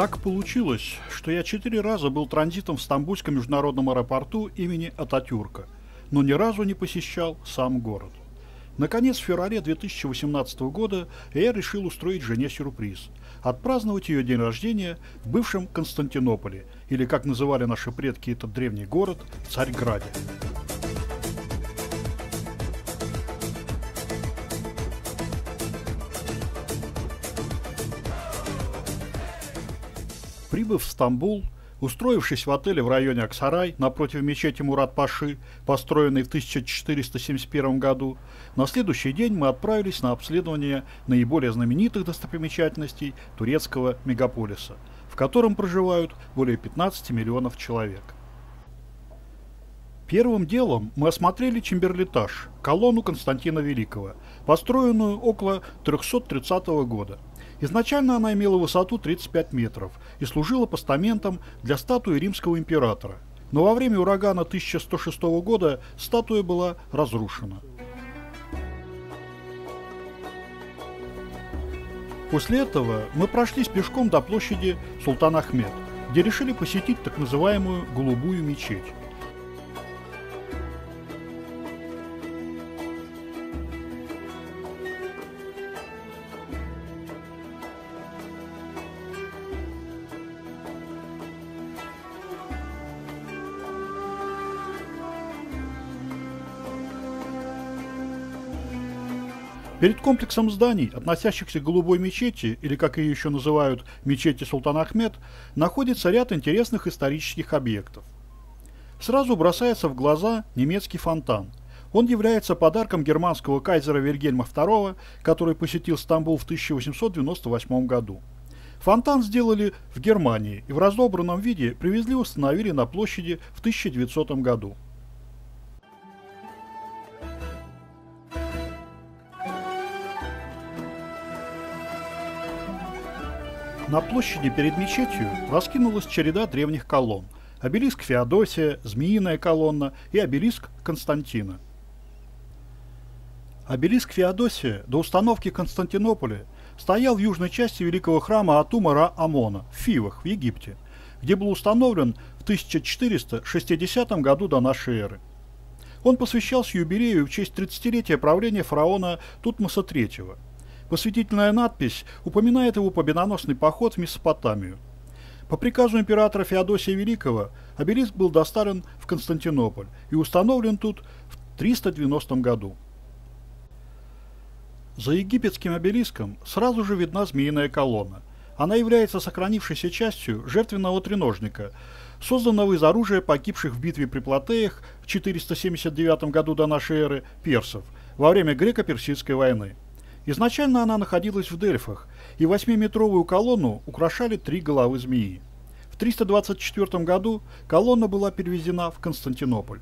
Так получилось, что я четыре раза был транзитом в Стамбульском международном аэропорту имени Ататюрка, но ни разу не посещал сам город. Наконец, в феврале 2018 года я решил устроить жене сюрприз – отпраздновать ее день рождения в бывшем Константинополе, или, как называли наши предки этот древний город, Царьграде. Прибыв в Стамбул, устроившись в отеле в районе Аксарай напротив мечети Мурат-Паши, построенной в 1471 году, на следующий день мы отправились на обследование наиболее знаменитых достопримечательностей турецкого мегаполиса, в котором проживают более 15 миллионов человек. Первым делом мы осмотрели Чемберлитаж, колонну Константина Великого, построенную около 330 года – Изначально она имела высоту 35 метров и служила постаментом для статуи римского императора. Но во время урагана 1106 года статуя была разрушена. После этого мы прошлись пешком до площади Султан Ахмед, где решили посетить так называемую «голубую мечеть». Перед комплексом зданий, относящихся к голубой мечети, или как ее еще называют, мечети Султан Ахмед, находится ряд интересных исторических объектов. Сразу бросается в глаза немецкий фонтан. Он является подарком германского кайзера Вильгельма II, который посетил Стамбул в 1898 году. Фонтан сделали в Германии и в разобранном виде привезли и установили на площади в 1900 году. На площади перед мечетью раскинулась череда древних колонн. Обелиск Феодосия, Змеиная колонна и обелиск Константина. Обелиск Феодосия до установки Константинополя стоял в южной части великого храма Атума Амона в Фивах, в Египте, где был установлен в 1460 году до нашей эры. Он посвящался юбилею в честь 30-летия правления фараона Тутмоса III – Посвятительная надпись упоминает его победоносный поход в Месопотамию. По приказу императора Феодосия Великого обелиск был доставлен в Константинополь и установлен тут в 390 году. За египетским обелиском сразу же видна змеиная колонна. Она является сохранившейся частью жертвенного треножника, созданного из оружия погибших в битве при Платеях в 479 году до нашей эры персов во время греко-персидской войны. Изначально она находилась в Дельфах, и восьмиметровую колонну украшали три головы змеи. В 324 году колонна была перевезена в Константинополь.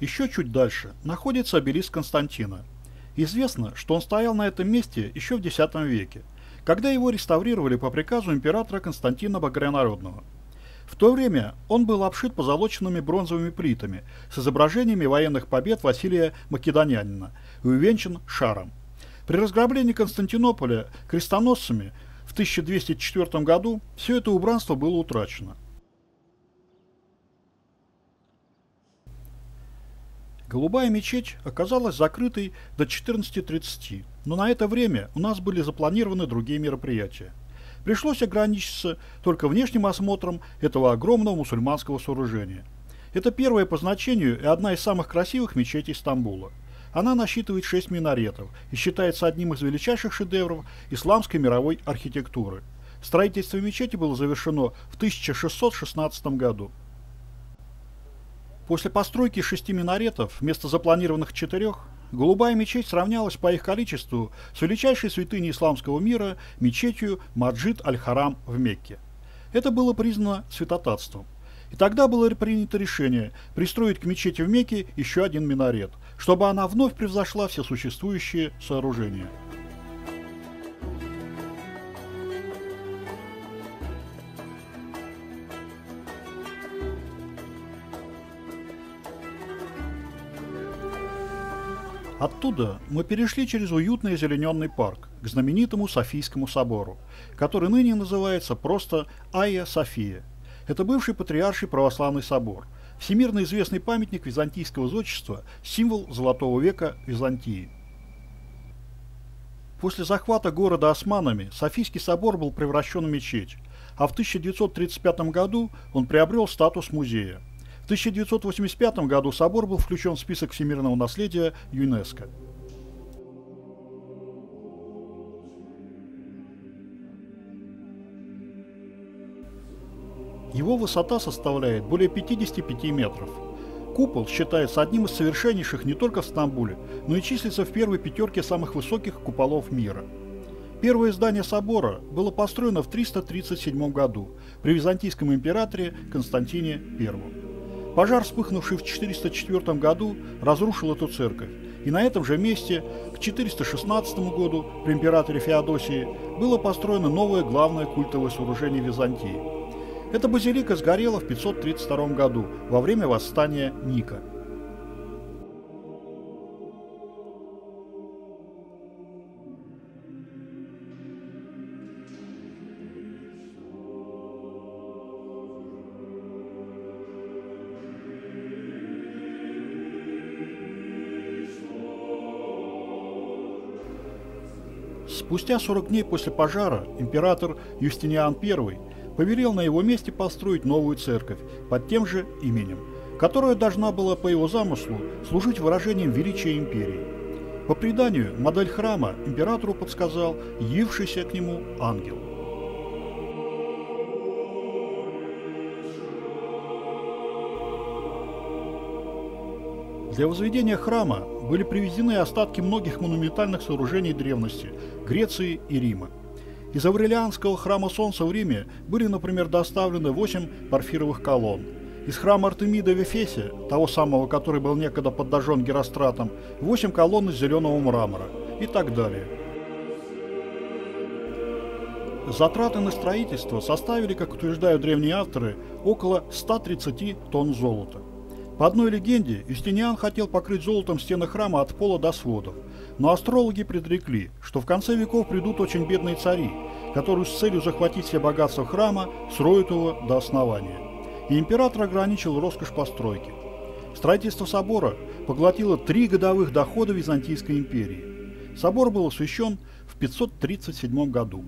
Еще чуть дальше находится обелиск Константина. Известно, что он стоял на этом месте еще в X веке, когда его реставрировали по приказу императора Константина Багрянародного. В то время он был обшит позолоченными бронзовыми плитами с изображениями военных побед Василия Македонянина и увенчан шаром. При разграблении Константинополя крестоносцами в 1204 году все это убранство было утрачено. Голубая мечеть оказалась закрытой до 14.30, но на это время у нас были запланированы другие мероприятия. Пришлось ограничиться только внешним осмотром этого огромного мусульманского сооружения. Это первое по значению и одна из самых красивых мечетей Стамбула – она насчитывает шесть минаретов и считается одним из величайших шедевров исламской мировой архитектуры. Строительство мечети было завершено в 1616 году. После постройки шести минаретов вместо запланированных четырех, голубая мечеть сравнялась по их количеству с величайшей святыней исламского мира мечетью Маджид Аль-Харам в Мекке. Это было признано святотатством. И тогда было принято решение пристроить к мечети в Мекке еще один минарет, чтобы она вновь превзошла все существующие сооружения. Оттуда мы перешли через уютный озелененный парк к знаменитому Софийскому собору, который ныне называется просто Айя София. Это бывший патриарший православный собор, всемирно известный памятник византийского зодчества, символ золотого века Византии. После захвата города османами Софийский собор был превращен в мечеть, а в 1935 году он приобрел статус музея. В 1985 году собор был включен в список всемирного наследия ЮНЕСКО. Его высота составляет более 55 метров. Купол считается одним из совершеннейших не только в Стамбуле, но и числится в первой пятерке самых высоких куполов мира. Первое здание собора было построено в 337 году при византийском императоре Константине I. Пожар, вспыхнувший в 404 году, разрушил эту церковь, и на этом же месте к 416 году при императоре Феодосии было построено новое главное культовое сооружение Византии. Эта базилика сгорела в 532 году во время восстания Ника – Спустя 40 дней после пожара император Юстиниан I повелел на его месте построить новую церковь под тем же именем, которая должна была по его замыслу служить выражением величия империи. По преданию, модель храма императору подсказал явившийся к нему ангел. Для возведения храма были привезены остатки многих монументальных сооружений древности Греции и Рима. Из Аврелианского храма Солнца в Риме были, например, доставлены 8 парфировых колонн. Из храма Артемида в Эфесе, того самого, который был некогда подожжен Геростратом, 8 колонн из зеленого мрамора и так далее. Затраты на строительство составили, как утверждают древние авторы, около 130 тонн золота. По одной легенде, Юстиниан хотел покрыть золотом стены храма от пола до сводов, но астрологи предрекли, что в конце веков придут очень бедные цари, которые с целью захватить все богатства храма строят его до основания. И император ограничил роскошь постройки. Строительство собора поглотило три годовых дохода Византийской империи. Собор был освящен в 537 году.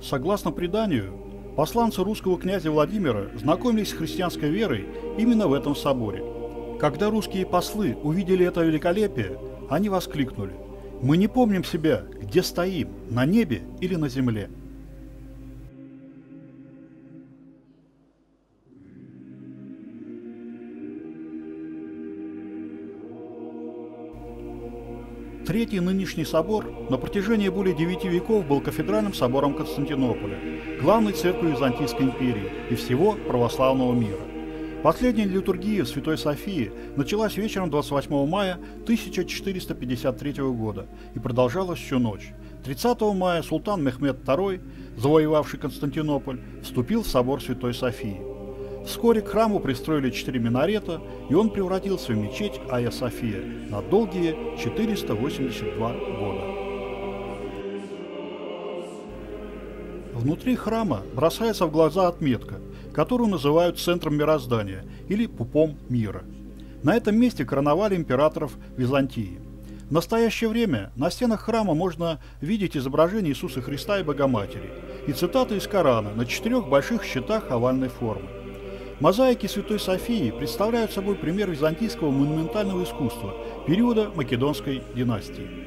Согласно преданию, Посланцы русского князя Владимира знакомились с христианской верой именно в этом соборе. Когда русские послы увидели это великолепие, они воскликнули «Мы не помним себя, где стоим, на небе или на земле». Третий нынешний собор на протяжении более девяти веков был кафедральным собором Константинополя, главной церковью Византийской империи и всего православного мира. Последняя литургия в Святой Софии началась вечером 28 мая 1453 года и продолжалась всю ночь. 30 мая султан Мехмед II, завоевавший Константинополь, вступил в собор Святой Софии. Вскоре к храму пристроили четыре минарета, и он превратился в мечеть Ая София на долгие 482 года. Внутри храма бросается в глаза отметка, которую называют центром мироздания или пупом мира. На этом месте короновали императоров Византии. В настоящее время на стенах храма можно видеть изображение Иисуса Христа и Богоматери и цитаты из Корана на четырех больших щитах овальной формы. Мозаики Святой Софии представляют собой пример византийского монументального искусства периода Македонской династии.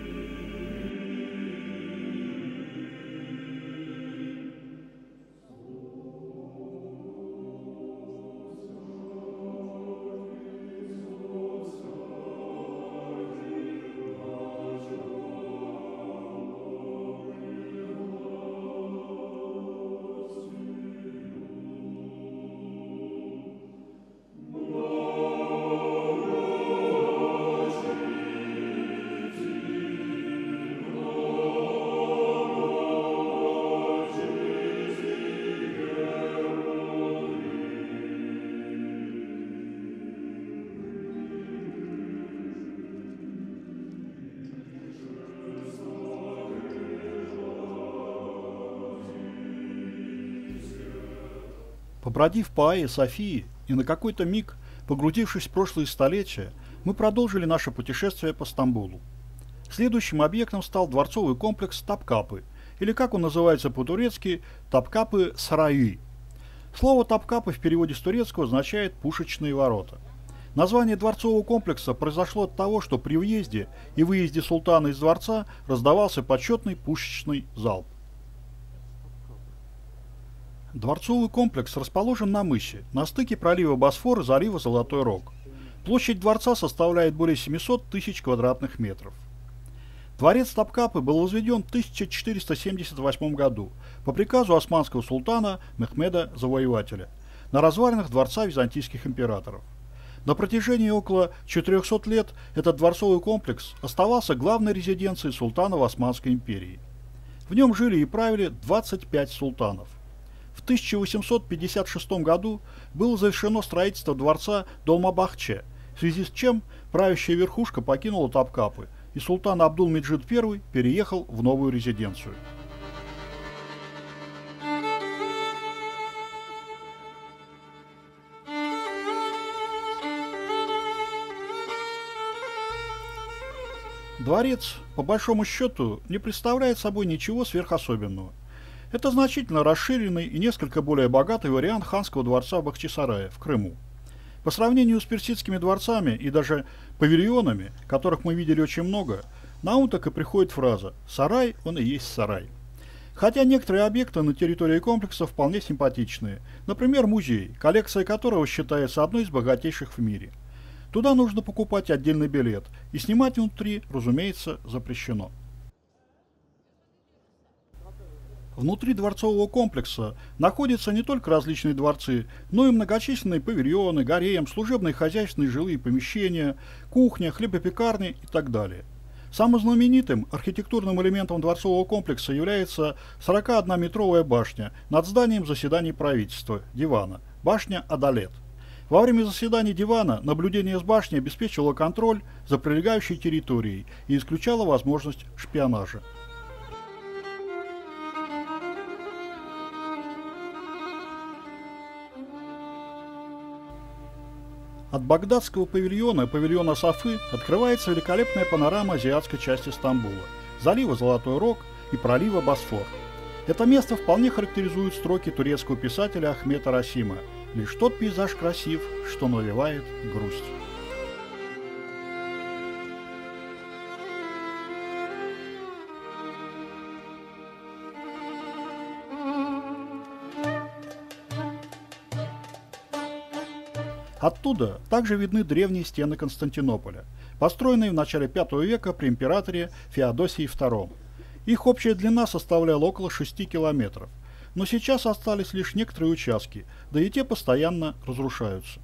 Побродив по Айе Софии и на какой-то миг, погрузившись в прошлые столетия, мы продолжили наше путешествие по Стамбулу. Следующим объектом стал дворцовый комплекс Тапкапы, или как он называется по-турецки, Тапкапы Сараи. Слово Тапкапы в переводе с турецкого означает «пушечные ворота». Название дворцового комплекса произошло от того, что при въезде и выезде султана из дворца раздавался почетный пушечный залп. Дворцовый комплекс расположен на мысе, на стыке пролива Босфор и залива Золотой Рог. Площадь дворца составляет более 700 тысяч квадратных метров. Дворец Тапкапы был возведен в 1478 году по приказу османского султана Мехмеда Завоевателя на развалинах дворца византийских императоров. На протяжении около 400 лет этот дворцовый комплекс оставался главной резиденцией султана в Османской империи. В нем жили и правили 25 султанов. В 1856 году было завершено строительство дворца Долмабахче, в связи с чем правящая верхушка покинула Тапкапы, и султан Абдул-Меджид I переехал в новую резиденцию. Дворец, по большому счету, не представляет собой ничего сверхособенного. Это значительно расширенный и несколько более богатый вариант ханского дворца в Бахчисарае в Крыму. По сравнению с персидскими дворцами и даже павильонами, которых мы видели очень много, на ум так и приходит фраза «сарай, он и есть сарай». Хотя некоторые объекты на территории комплекса вполне симпатичные. Например, музей, коллекция которого считается одной из богатейших в мире – Туда нужно покупать отдельный билет, и снимать внутри, разумеется, запрещено. Внутри дворцового комплекса находятся не только различные дворцы, но и многочисленные павильоны, гарем, служебные хозяйственные жилые помещения, кухня, хлебопекарни и так далее. Самым знаменитым архитектурным элементом дворцового комплекса является 41-метровая башня над зданием заседаний правительства, дивана, башня Адалет – во время заседаний дивана наблюдение с башни обеспечивало контроль за прилегающей территорией и исключало возможность шпионажа. От багдадского павильона и павильона Софы открывается великолепная панорама азиатской части Стамбула, залива Золотой Рог и пролива Босфор. Это место вполне характеризует строки турецкого писателя Ахмета Расима – Лишь тот пейзаж красив, что навевает грусть. Оттуда также видны древние стены Константинополя, построенные в начале V века при императоре Феодосии II. Их общая длина составляла около 6 километров – но сейчас остались лишь некоторые участки, да и те постоянно разрушаются.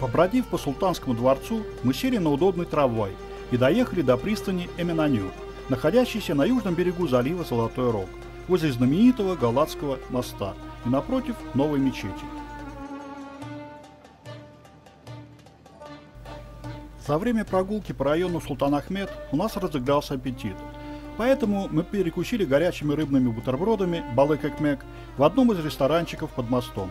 Побродив по Султанскому дворцу, мы сели на удобный трамвай и доехали до пристани Эминаню, находящейся на южном берегу залива Золотой Рог, возле знаменитого Галатского моста и напротив новой мечети. За время прогулки по району Султан Ахмед у нас разыгрался аппетит. Поэтому мы перекусили горячими рыбными бутербродами балык-экмек в одном из ресторанчиков под мостом.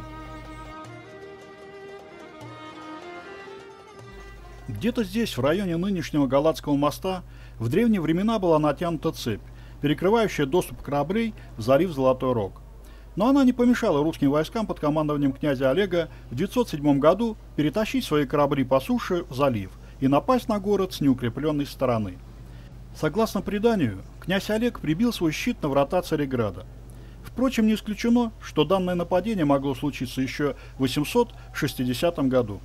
Где-то здесь, в районе нынешнего Галатского моста, в древние времена была натянута цепь, перекрывающая доступ кораблей в залив Золотой Рог. Но она не помешала русским войскам под командованием князя Олега в 907 году перетащить свои корабли по суше в залив и напасть на город с неукрепленной стороны. Согласно преданию, князь Олег прибил свой щит на врата Цареграда. Впрочем, не исключено, что данное нападение могло случиться еще в 860 году.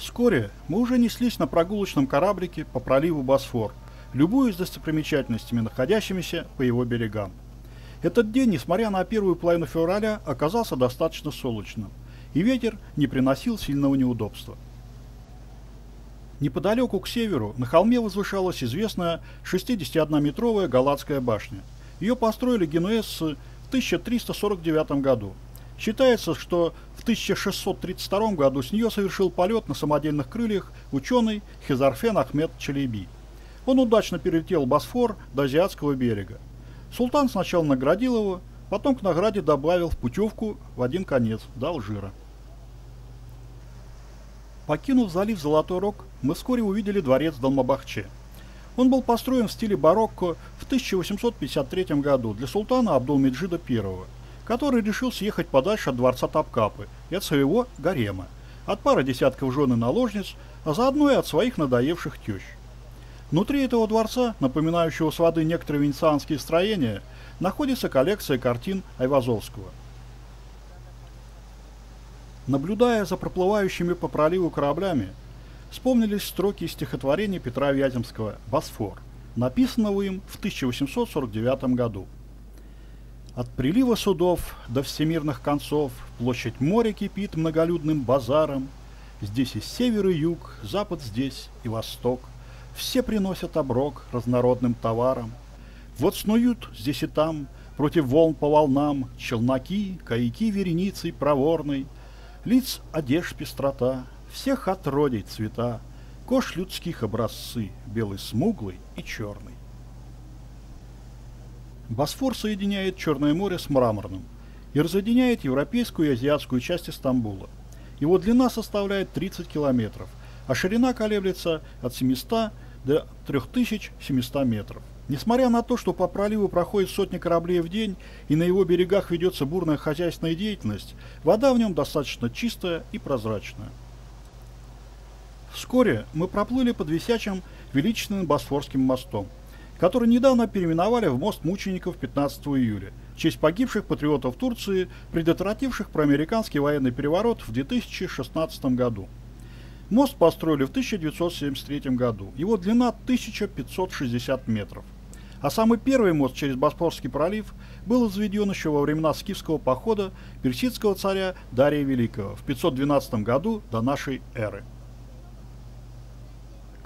Вскоре мы уже неслись на прогулочном кораблике по проливу Босфор, любуясь достопримечательностями, находящимися по его берегам. Этот день, несмотря на первую половину февраля, оказался достаточно солнечным, и ветер не приносил сильного неудобства. Неподалеку к северу на холме возвышалась известная 61-метровая Галатская башня. Ее построили генуэзцы в 1349 году. Считается, что в 1632 году с нее совершил полет на самодельных крыльях ученый Хизарфен Ахмед Челеби. Он удачно перелетел Босфор до Азиатского берега. Султан сначала наградил его, потом к награде добавил в путевку в один конец, до Алжира. Покинув залив Золотой Рог, мы вскоре увидели дворец Далмабахче. Он был построен в стиле барокко в 1853 году для султана Абдул-Меджида I, который решил съехать подальше от дворца Тапкапы и от своего гарема, от пары десятков жен и наложниц, а заодно и от своих надоевших тещ. Внутри этого дворца, напоминающего с воды некоторые венецианские строения, находится коллекция картин Айвазовского. Наблюдая за проплывающими по проливу кораблями, вспомнились строки из стихотворения Петра Вяземского «Босфор», написанного им в 1849 году. От прилива судов до всемирных концов площадь моря кипит многолюдным базаром. Здесь и север, и юг, запад здесь и восток. Все приносят оброк разнородным товарам. Вот снуют здесь и там, против волн по волнам, челноки, каяки вереницей проворной. Лиц одежд пестрота, всех отродий цвета, Кож людских образцы, белый смуглый и черный. Босфор соединяет Черное море с Мраморным и разъединяет европейскую и азиатскую части Стамбула. Его длина составляет 30 километров, а ширина колеблется от 700 до 3700 метров. Несмотря на то, что по проливу проходит сотни кораблей в день и на его берегах ведется бурная хозяйственная деятельность, вода в нем достаточно чистая и прозрачная. Вскоре мы проплыли под висячим величественным Босфорским мостом, который недавно переименовали в мост мучеников 15 июля, в честь погибших патриотов Турции, предотвративших проамериканский военный переворот в 2016 году. Мост построили в 1973 году. Его длина 1560 метров. А самый первый мост через Боспорский пролив был изведен еще во времена скифского похода персидского царя Дария Великого в 512 году до нашей эры.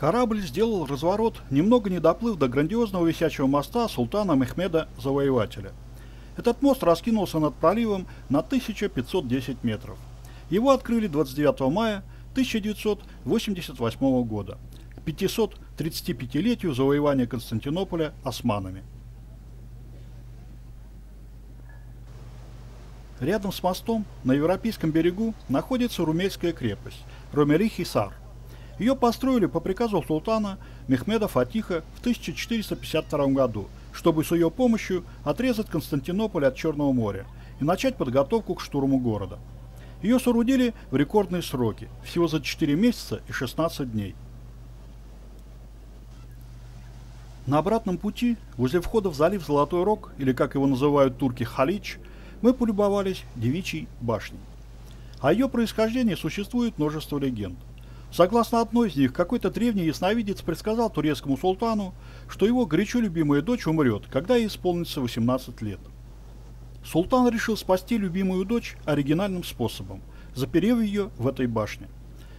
Корабль сделал разворот, немного не доплыв до грандиозного висячего моста султана Мехмеда Завоевателя. Этот мост раскинулся над проливом на 1510 метров. Его открыли 29 мая 1988 года, к 535-летию завоевания Константинополя османами. Рядом с мостом на европейском берегу находится румельская крепость Ромери-Хисар. Ее построили по приказу султана Мехмеда Фатиха в 1452 году, чтобы с ее помощью отрезать Константинополь от Черного моря и начать подготовку к штурму города. Ее соорудили в рекордные сроки, всего за 4 месяца и 16 дней. На обратном пути, возле входа в залив Золотой Рог, или как его называют турки Халич, мы полюбовались девичьей башней. О ее происхождении существует множество легенд. Согласно одной из них, какой-то древний ясновидец предсказал турецкому султану, что его горячо любимая дочь умрет, когда ей исполнится 18 лет. Султан решил спасти любимую дочь оригинальным способом, заперев ее в этой башне.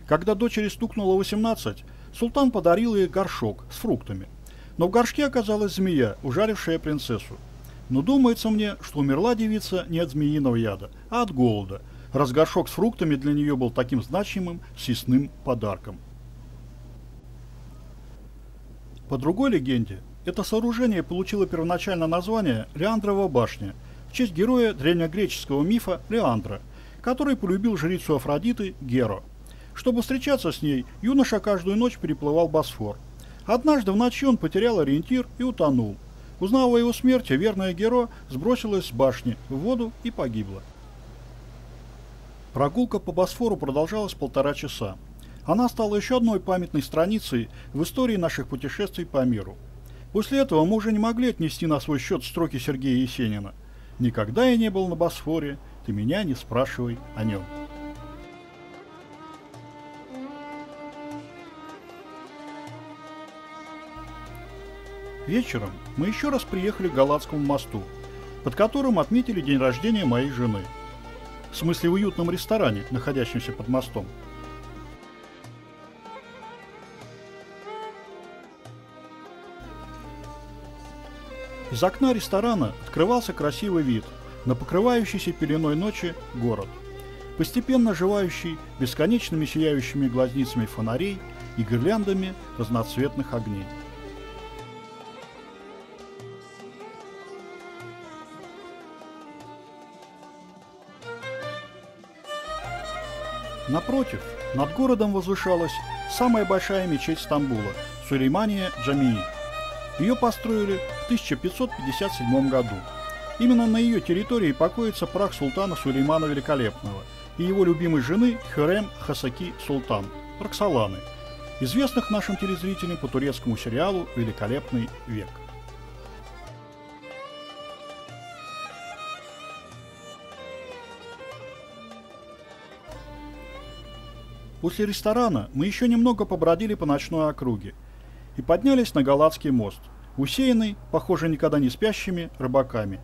Когда дочери стукнуло 18, султан подарил ей горшок с фруктами. Но в горшке оказалась змея, ужарившая принцессу. Но думается мне, что умерла девица не от змеиного яда, а от голода, раз горшок с фруктами для нее был таким значимым съестным подарком. По другой легенде, это сооружение получило первоначально название Леандрова башня – честь героя древнегреческого мифа Леандра, который полюбил жрицу Афродиты Геро. Чтобы встречаться с ней, юноша каждую ночь переплывал Босфор. Однажды в ночи он потерял ориентир и утонул. Узнав о его смерти, верная Геро сбросилась с башни в воду и погибла. Прогулка по Босфору продолжалась полтора часа. Она стала еще одной памятной страницей в истории наших путешествий по миру. После этого мы уже не могли отнести на свой счет строки Сергея Есенина – Никогда я не был на Босфоре, ты меня не спрашивай о нем. Вечером мы еще раз приехали к Галатскому мосту, под которым отметили день рождения моей жены. В смысле в уютном ресторане, находящемся под мостом. Из окна ресторана открывался красивый вид на покрывающийся пеленой ночи город, постепенно оживающий бесконечными сияющими глазницами фонарей и гирляндами разноцветных огней. Напротив, над городом возвышалась самая большая мечеть Стамбула – Сулеймания Джамии. Ее построили в 1557 году. Именно на ее территории покоится прах султана Сулеймана Великолепного и его любимой жены Хюрем Хасаки Султан, Роксоланы, известных нашим телезрителям по турецкому сериалу «Великолепный век». После ресторана мы еще немного побродили по ночной округе и поднялись на Галатский мост, усеянный, похоже, никогда не спящими рыбаками,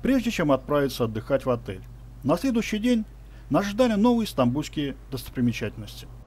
прежде чем отправиться отдыхать в отель. На следующий день нас ждали новые стамбульские достопримечательности –